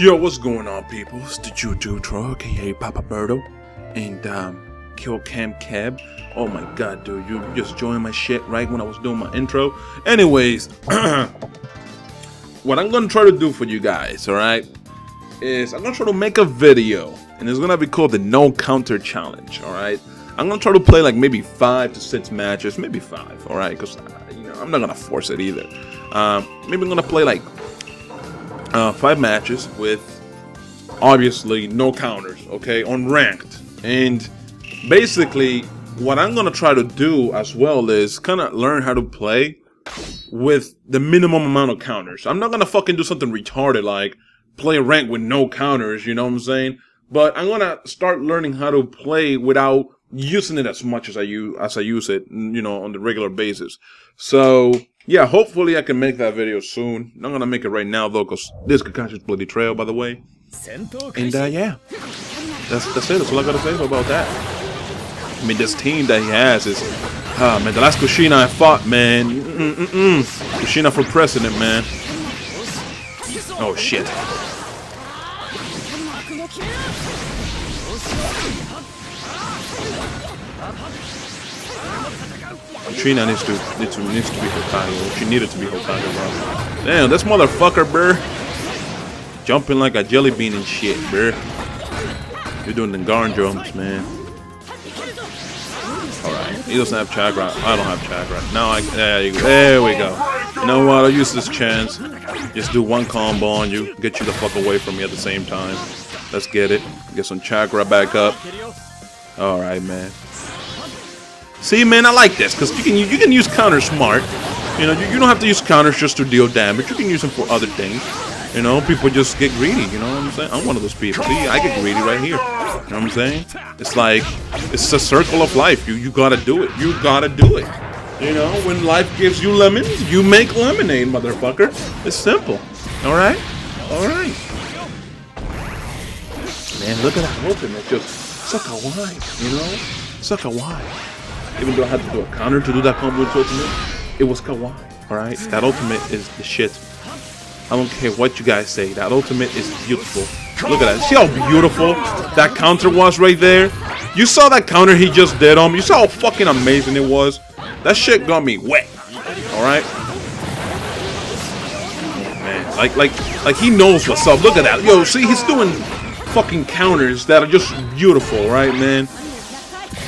Yo, what's going on, people? It's the Juju Truck, aka Papa Berto, and um, Kill Cam Cab. Oh my god, dude, you just joined my shit right when I was doing my intro. Anyways, what I'm gonna try to do for you guys, alright, is I'm gonna try to make a video, and it's gonna be called the No Counter Challenge, alright? I'm gonna try to play like maybe five to six matches, maybe five, alright? Because, you know, I'm not gonna force it either. Um, maybe I'm gonna play like uh, five matches with obviously no counters, okay, on ranked. And basically, what I'm gonna try to do as well is kind of learn how to play with the minimum amount of counters. I'm not gonna fucking do something retarded like play rank with no counters, you know what I'm saying? But I'm gonna start learning how to play without using it as much as I use as I use it, you know, on the regular basis. So yeah, hopefully I can make that video soon. I'm not gonna make it right now though, cause this Kakashi's Bloody Trail, by the way. And uh, yeah, that's that's it. That's all I gotta say about that. I mean, this team that he has is, ah man, the last Kushina I fought, man. Mm -mm -mm. Kushina for president, man. Oh shit. Trina needs to needs to needs to be Hokage. She needed to be Hokage, bro. Damn, this motherfucker, bro. Jumping like a jelly bean and shit, bro. You're doing the garn jumps, man. Alright, he doesn't have chakra. I don't have chakra. Now I there you go. There we go. You know what? I'll use this chance. Just do one combo on you. Get you the fuck away from me at the same time. Let's get it. Get some chakra back up. Alright, man. See, man, I like this because you can you can use counter smart. You know, you, you don't have to use counters just to deal damage. You can use them for other things. You know, people just get greedy. You know what I'm saying? I'm one of those people. See, I get greedy right here. You know what I'm saying? It's like it's a circle of life. You you gotta do it. You gotta do it. You know, when life gives you lemons, you make lemonade, motherfucker. It's simple. All right, all right. Man, look at that ultimate. Just suck a wine. You know, suck a wine even though I had to do a counter to do that combo with ultimate, it was kawaii. Alright? That ultimate is the shit. I don't care what you guys say. That ultimate is beautiful. Look at that. See how beautiful that counter was right there? You saw that counter he just did on me? You saw how fucking amazing it was? That shit got me wet. Alright? man. Like, like, like he knows what's up. Look at that. Yo, see, he's doing fucking counters that are just beautiful, right, man?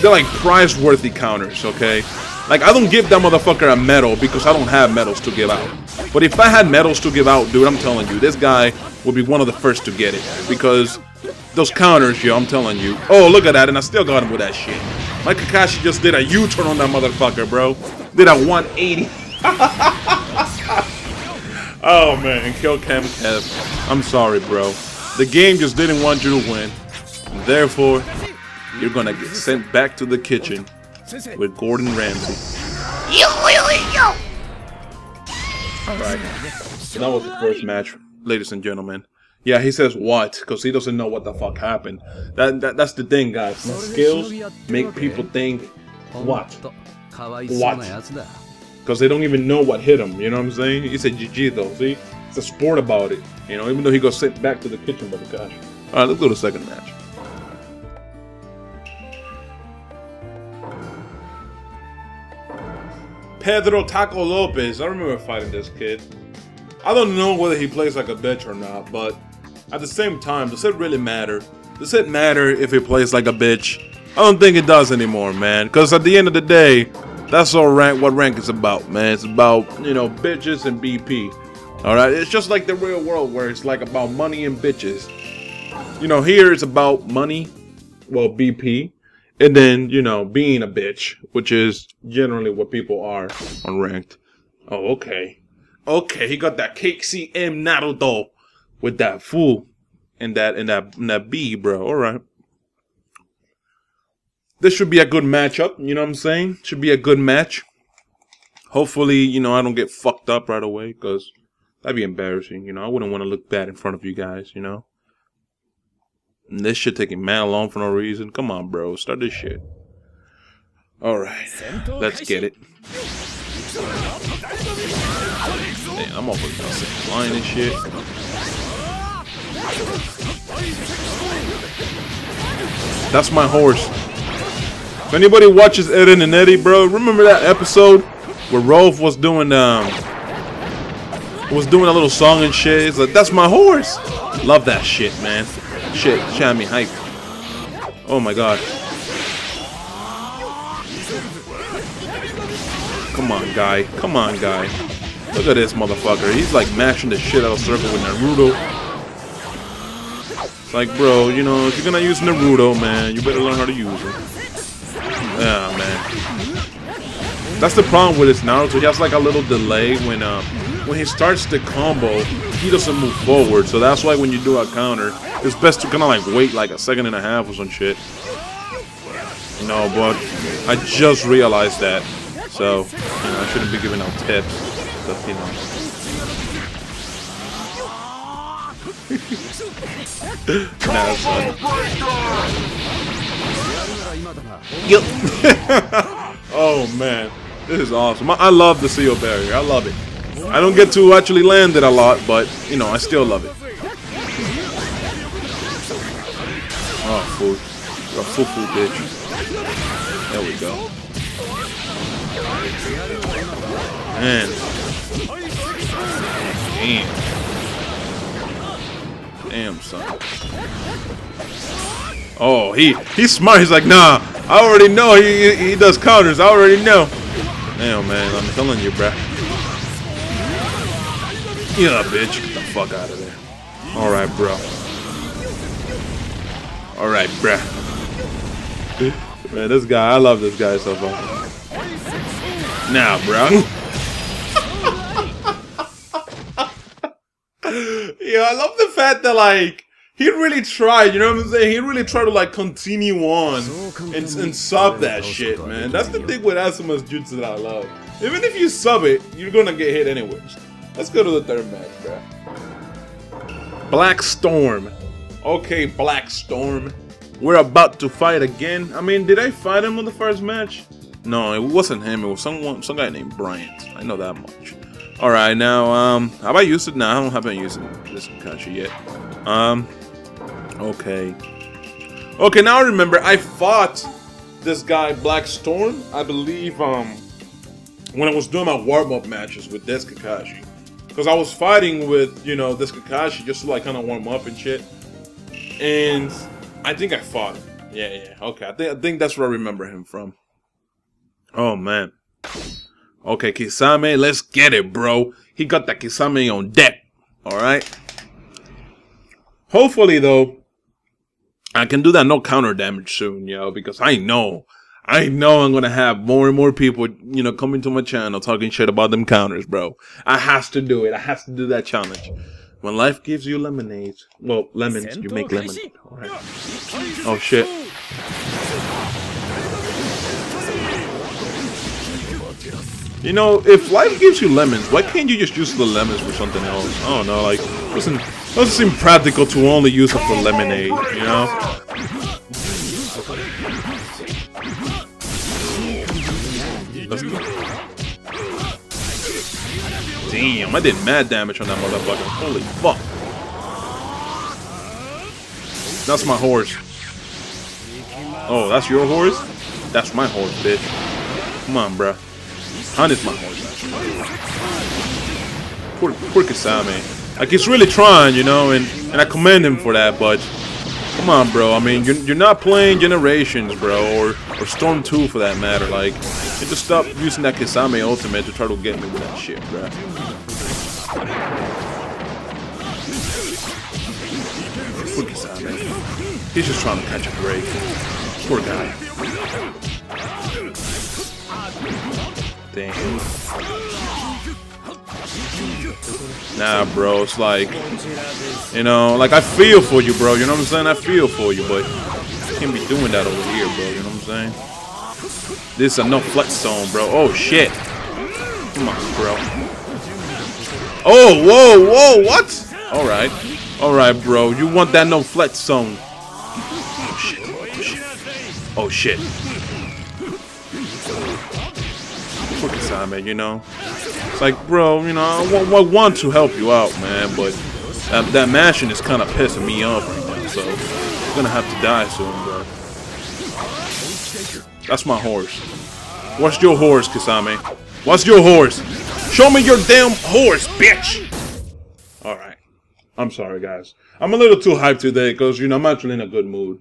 They're like prize-worthy counters, okay? Like, I don't give that motherfucker a medal because I don't have medals to give out. But if I had medals to give out, dude, I'm telling you, this guy would be one of the first to get it. Because those counters, yo, I'm telling you. Oh, look at that, and I still got him with that shit. My Kakashi just did a U-turn on that motherfucker, bro. Did a 180. oh, man, kill Cam Kev. I'm sorry, bro. The game just didn't want you to win. Therefore, you're gonna get sent back to the kitchen with Gordon Ramsay. Alright. So that was the first match, ladies and gentlemen. Yeah, he says what, because he doesn't know what the fuck happened. That, that That's the thing, guys. My skills make people think, what? What? Because they don't even know what hit him, you know what I'm saying? He said GG though, see? It's a sport about it. You know, even though he goes sent back to the kitchen, but gosh. Alright, let's go to the second match. Pedro Taco Lopez. I remember fighting this kid. I don't know whether he plays like a bitch or not, but at the same time, does it really matter? Does it matter if he plays like a bitch? I don't think it does anymore, man. Because at the end of the day, that's all rank. What rank is about, man? It's about you know bitches and BP. All right, it's just like the real world where it's like about money and bitches. You know, here it's about money, well BP, and then, you know, being a bitch, which is generally what people are on ranked. Oh, okay. Okay, he got that KCM Naruto with that fool and that and that and that B, bro. Alright. This should be a good matchup, you know what I'm saying? Should be a good match. Hopefully, you know, I don't get fucked up right away, because that'd be embarrassing, you know. I wouldn't want to look bad in front of you guys, you know. This shit taking mad long for no reason. Come on, bro. Start this shit. Alright. Let's get it. Damn, I'm off with flying and shit. That's my horse. If anybody watches Eren and Eddie, bro, remember that episode where Rolf was doing um was doing a little song and shit. Like that's my horse. Love that shit, man. Shit, shot me hype. Oh my god. Come on, guy. Come on, guy. Look at this motherfucker. He's like mashing the shit out of Circle with Naruto. It's like, bro, you know, if you're gonna use Naruto, man, you better learn how to use it. Yeah, man. That's the problem with this Naruto. He has like a little delay when um when he starts the combo, he doesn't move forward. So that's why when you do a counter, it's best to kind of like wait like a second and a half or some shit. No, but I just realized that. So, you know, I shouldn't be giving out tips. But, you know. nah, son. oh, man. This is awesome. I love the seal barrier. I love it. I don't get to actually land it a lot, but, you know, I still love it. Oh, food. A full food, bitch. There we go. Man. Damn. Damn, son. Oh, he he's smart. He's like, nah, I already know he, he, he does counters. I already know. Damn, man, I'm telling you, bruh. Yeah, bitch. Get the fuck out of there. Alright, bro. Alright, bruh. Man, this guy, I love this guy so far. Now, bro. yeah, I love the fact that, like, he really tried, you know what I'm saying? He really tried to, like, continue on and, and sub that shit, man. That's the thing with Asuma's jutsu that I love. Even if you sub it, you're gonna get hit anyways. Let's go to the third match, bro. Black Storm. Okay, Black Storm. We're about to fight again. I mean, did I fight him on the first match? No, it wasn't him. It was someone, some guy named Bryant. I know that much. All right, now, um, have I used it? No, I don't haven't used this Kakashi yet. Um, okay. Okay, now I remember. I fought this guy, Black Storm, I believe, um, when I was doing my warm-up matches with this Kakashi. Because I was fighting with, you know, this Kakashi just to, like, kind of warm up and shit. And I think I fought him. Yeah, yeah, okay. I think, I think that's where I remember him from. Oh man. Okay, Kisame, let's get it, bro. He got that Kisame on deck. Alright? Hopefully, though, I can do that no counter damage soon, yo, because I know, I know I'm gonna have more and more people, you know, coming to my channel talking shit about them counters, bro. I has to do it. I has to do that challenge. When life gives you lemonade, well, lemons, you make lemonade. Alright. Oh shit. You know, if life gives you lemons, why can't you just use the lemons for something else? I don't know, like, doesn't doesn't seem practical to only use it for lemonade, you know? Damn, I did mad damage on that motherfucker. Holy fuck. That's my horse. Oh, that's your horse? That's my horse, bitch. Come on, bruh. Hunt is my horse. Poor, poor Kisame. Like, he's really trying, you know, and, and I commend him for that, but come on, bro. I mean, you're, you're not playing Generations, bro, or, or Storm 2 for that matter. Like, you just stop using that Kisame ultimate to try to get me with that shit, bro. Poor Kisame. He's just trying to catch a break. Poor guy. Damn. Nah, bro, it's like, you know, like I feel for you, bro. You know what I'm saying? I feel for you, but you can't be doing that over here, bro. You know what I'm saying? This is a no flex zone, bro. Oh shit. Come on, bro. Oh, whoa, whoa, what? All right, all right, bro. You want that no flex zone? Oh shit. Oh shit. Oh. Kisame, you know? Like, bro, you know, I want, to help you out, man, but That, that mashing is kind of pissing me off right now, so I'm gonna have to die soon, bro. That's my horse. What's your horse, Kisame? What's your horse? Show me your damn horse, bitch! Alright. I'm sorry, guys. I'm a little too hyped today, because, you know, I'm actually in a good mood.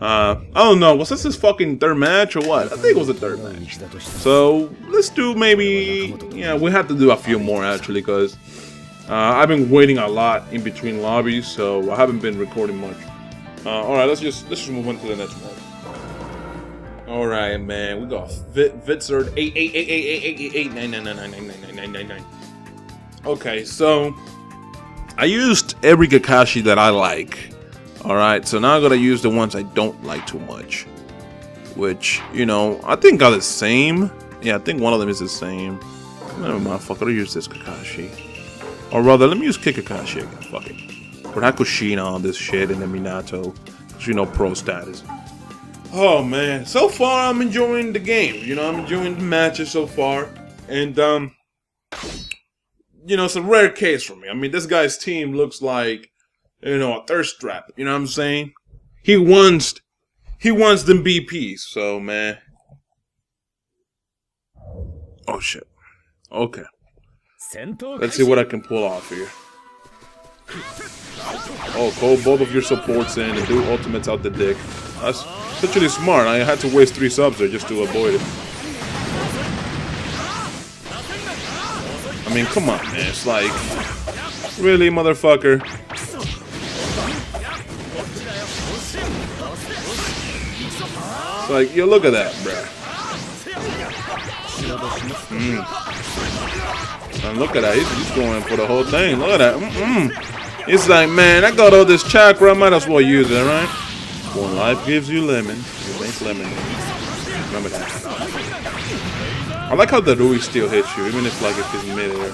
Uh, I don't know. Was this his fucking third match or what? I think it was a third match. So, let's do maybe... Yeah, we have to do a few more, actually, because... Uh, I've been waiting a lot in between lobbies, so I haven't been recording much. Uh, alright, let's just let's just move on to the next one. Alright, man, we got Vit Vitsard 88888888999999999. Okay, so I used every Kakashi that I like. Alright, so now I gotta use the ones I don't like too much. Which, you know, I think are the same. Yeah, I think one of them is the same. Never mind, fuck, I'll use this Kakashi. Or rather, let me use Kid Kakashi again. Fuck it. Put Hakushina on this shit and then Minato. Cause you know pro status. Oh man. So far I'm enjoying the game. You know, I'm enjoying the matches so far. And um you know, it's a rare case for me. I mean, this guy's team looks like, you know, a thirst trap. You know what I'm saying? He wants he wants them BPs, so man. Oh shit. Okay. Let's see what I can pull off here. Oh, call both of your supports in and do ultimates out the dick. That's literally smart. I had to waste three subs there just to avoid it. I mean, come on, man. It's like, really, motherfucker? Like, yo, look at that, bruh. Mm. And look at that. He's, he's, going for the whole thing. Look at that. Mm -mm. It's like, man, I got all this chakra. I might as well use it, right? When life gives you lemon, you make lemonade. Remember that. I like how Darui still hits you, even if like if he's midair.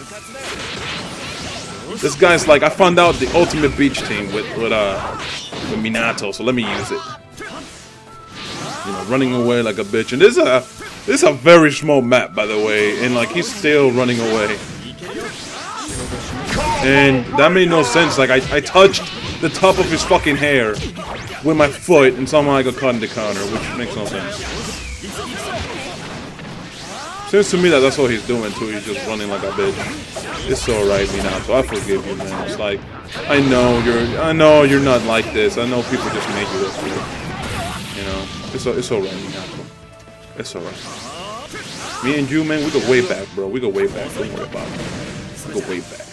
This guy's like, I found out the ultimate beach team with with uh with Minato, so let me use it. You know, running away like a bitch. And this is a this is a very small map, by the way, and like he's still running away. And that made no sense. Like I, I touched the top of his fucking hair with my foot, and somehow I got caught in the counter, which makes no sense. Seems to me that that's what he's doing too. He's just running like a bitch. It's alright, Minato. I forgive you, man. It's like I know you're. I know you're not like this. I know people just make you this way. You know, it's it's alright, Minato. It's alright. Me and you, man, we go way back, bro. We go way back. Don't worry about it. We go way back.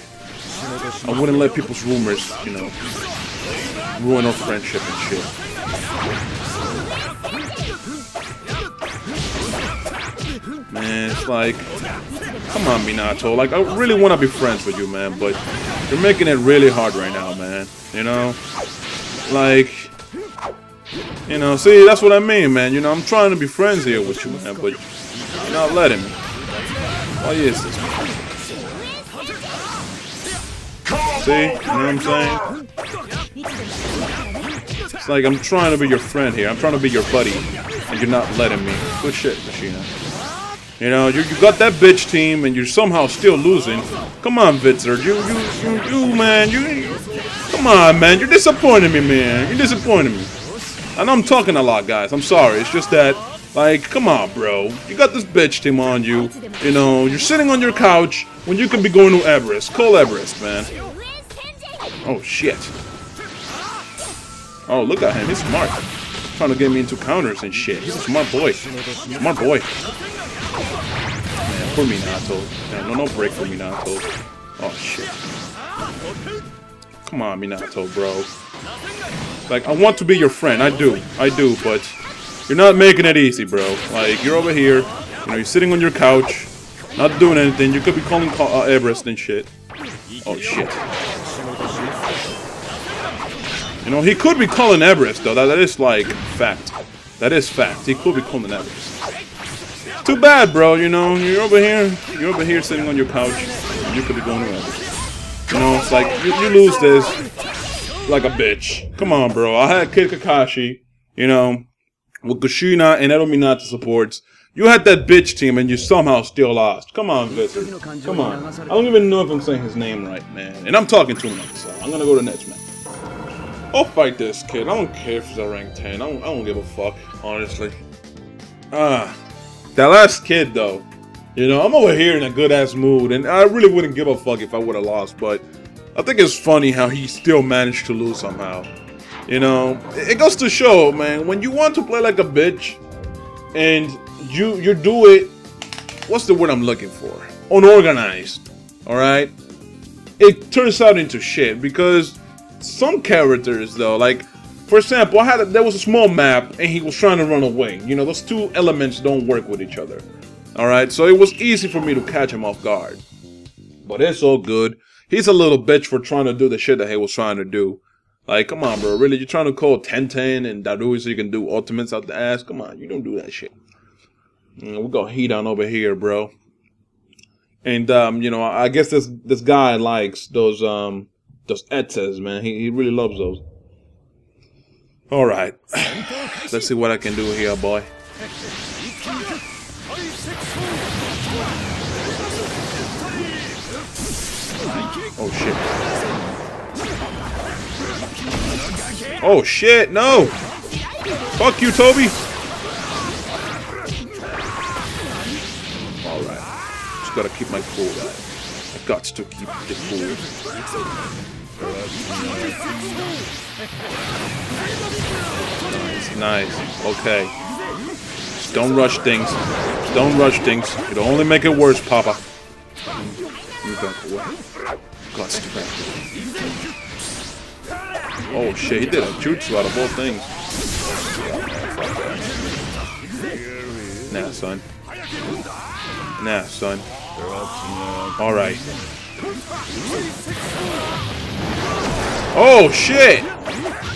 I wouldn't let people's rumors, you know, ruin our friendship and shit. Man, it's like, come on, Minato. Like, I really want to be friends with you, man, but you're making it really hard right now, man. You know? Like, you know, see, that's what I mean, man. You know, I'm trying to be friends here with you, man, but you're not letting me. Why is this, man? See? You know what I'm saying? It's like I'm trying to be your friend here. I'm trying to be your buddy. And you're not letting me. Good shit, Machina. You know, you, you got that bitch team and you're somehow still losing. Come on, Vitzer. You, you, you, you, man. You, come on, man. You're disappointing me, man. You're disappointing me. I know I'm talking a lot, guys. I'm sorry. It's just that, like, come on, bro. You got this bitch team on you. You know, you're sitting on your couch when you can be going to Everest. Call Everest, man. Oh, shit. Oh, look at him. He's smart. Trying to get me into counters and shit. He's a smart boy. Smart boy. Man, poor Minato. Man, no, no break for Minato. Oh, shit. Come on, Minato, bro. Like, I want to be your friend. I do. I do, but you're not making it easy, bro. Like, you're over here. You know, you're sitting on your couch. Not doing anything. You could be calling uh, Everest and shit. Oh, shit. You know, he could be calling Everest, though. That, that is, like, fact. That is fact. He could be calling Everest. Too bad, bro. You know, you're over here. You're over here sitting on your couch. you could be going to Everest. You know, it's like, you, you lose this like a bitch. Come on, bro. I had Kid Kakashi, you know, with Kushina and Edo Minato supports. You had that bitch team and you somehow still lost. Come on, Vincent. Come on. I don't even know if I'm saying his name right, man. And I'm talking too much, so I'm gonna go to next match. I'll fight this kid. I don't care if he's a rank 10. I don't, I don't give a fuck, honestly. Ah. That last kid, though. You know, I'm over here in a good-ass mood, and I really wouldn't give a fuck if I would have lost, but I think it's funny how he still managed to lose somehow. You know, it goes to show, man, when you want to play like a bitch, and you you do it what's the word I'm looking for? Unorganized. Alright? It turns out into shit because some characters though, like for example, I had a, there was a small map and he was trying to run away. You know, those two elements don't work with each other. Alright, so it was easy for me to catch him off guard. But it's all good. He's a little bitch for trying to do the shit that he was trying to do. Like, come on, bro. Really, you're trying to call Tenten and Darui so you can do ultimates out the ass? Come on, you don't do that shit. We got heat on over here, bro. And um, you know, I guess this this guy likes those um those etzes, man. He he really loves those. All right, let's see what I can do here, boy. Oh shit. Oh shit, no! Fuck you, Toby! Alright. Just gotta keep my cool, guys. I got to keep the cool. Nice, nice. Okay. Just don't rush things. Just don't rush things. It'll only make it worse, Papa. You away. Back Oh shit, he did a jutsu out of all things. Nah, son. Nah, son. Alright. Oh, shit!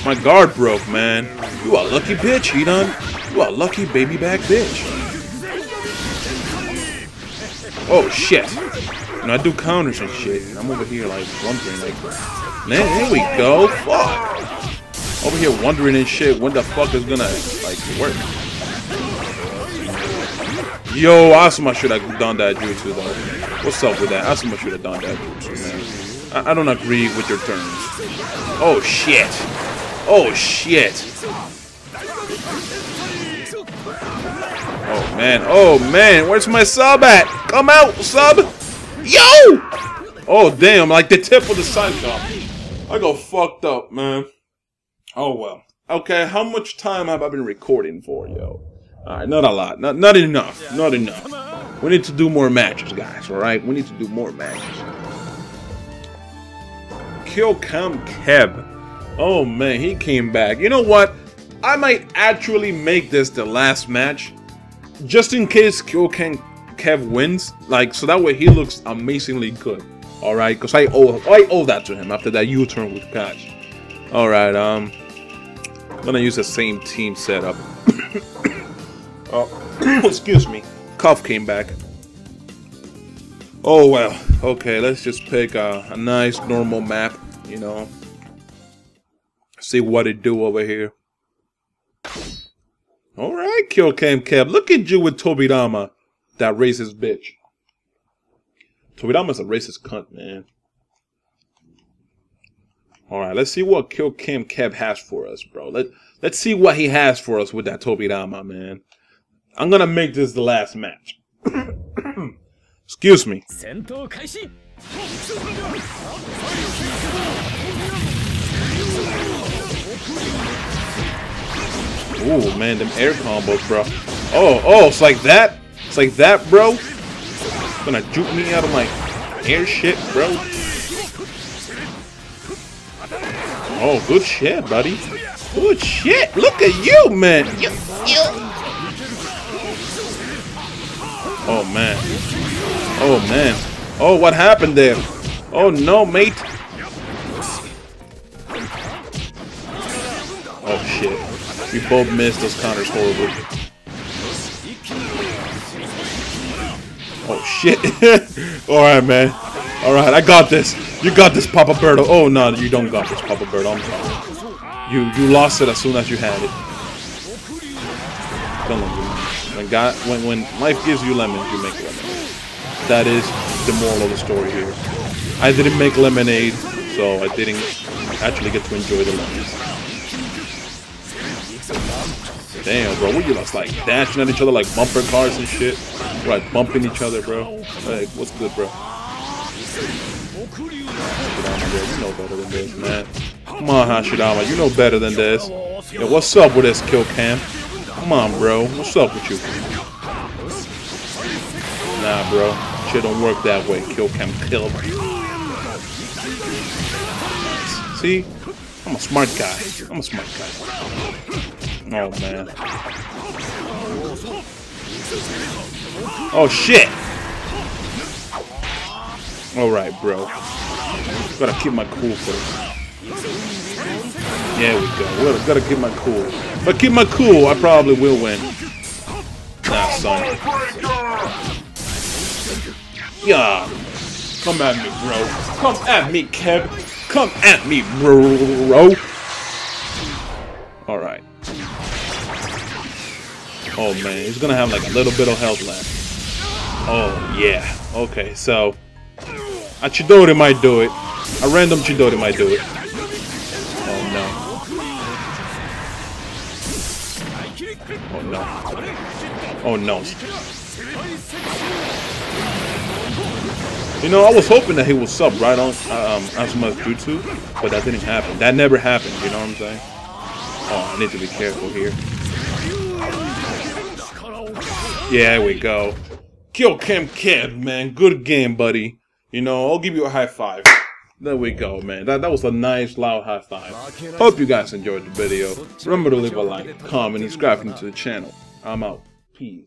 My guard broke, man. You a lucky bitch, Hidan. You a lucky baby back bitch. Oh, shit. I do counters and shit. And I'm over here, like, wondering, like... Man, here we go. Fuck. Over here wondering and shit when the fuck is gonna, like, work. Yo, Asuma should have done that jutsu though. What's up with that? Asuma should have done that jutsu, man. I, I don't agree with your terms. Oh shit. Oh shit. Oh man. Oh man. Where's my sub at? Come out, sub. Yo! Oh damn, like the tip of the cyclops. I go fucked up, man. Oh well. Okay, how much time have I been recording for, yo? Alright, not a lot. Not not enough. Not enough. We need to do more matches, guys, alright? We need to do more matches. Kill Cam Keb. Oh man, he came back. You know what? I might actually make this the last match. Just in case Cam Kev wins. Like, so that way he looks amazingly good. Alright, because I owe I owe that to him after that U-turn with Catch. Alright, um I'm gonna use the same team setup. Oh, excuse me. Cough came back. Oh well. Okay, let's just pick a, a nice normal map, you know. See what it do over here. Alright, Kill Cam Cab. Look at you with Tobirama. That racist bitch. Tobirama's a racist cunt, man. Alright, let's see what Kill Cam Cab has for us, bro. Let, let's see what he has for us with that Tobirama, man. I'm gonna make this the last match. Excuse me. Ooh, man, them air combos, bro. Oh, oh, it's like that? It's like that, bro? Gonna juke me out of my air shit, bro? Oh, good shit, buddy. Good shit. Look at you, man. You, you. Oh, man. Oh, man. Oh, what happened there? Oh, no, mate. Oh, shit. We both missed those counters horribly. Oh, shit. Alright, man. Alright, I got this. You got this, Papa Berto. Oh, no, you don't got this, Papa Berto. I'm sorry. You, you lost it as soon as you had it. Don't when God, when when life gives you lemons, you make lemonade. That is the moral of the story here. I didn't make lemonade, so I didn't actually get to enjoy the lemons. Damn, bro, what you lost like dashing at each other like bumper cars and shit? Like bumping each other, bro. Like, what's good, bro? Hashirama, you know better than this, man. Come on, Hashirama, you know better than this. Yeah, what's up with this kill cam? Come on, bro. What's up with you? Nah, bro. Shit don't work that way. Kill cam kill. See? I'm a smart guy. I'm a smart guy. Oh, man. Oh, shit! Alright, bro. Gotta keep my cool first. There we go. Gotta, gotta keep my cool. If I keep my cool, I probably will win. Nah, son. Yeah. Come at me, bro. Come at me, Kev. Come at me, bro. Alright. Oh man, he's gonna have like a little bit of health left. Oh yeah. Okay, so a Chidori might do it. A random Chidori might do it. Oh no. Oh no. Oh no. You know, I was hoping that he would sub right on um, Asuma's Jutsu, but that didn't happen. That never happened, you know what I'm saying? Oh, I need to be careful here. Yeah, we go. Kill Kim Kid, man. Good game, buddy. You know, I'll give you a high five. There we go, man. That, that was a nice, loud high five. Hope you guys enjoyed the video. Remember to leave a like, comment, and subscribe to the channel. I'm out. Peace.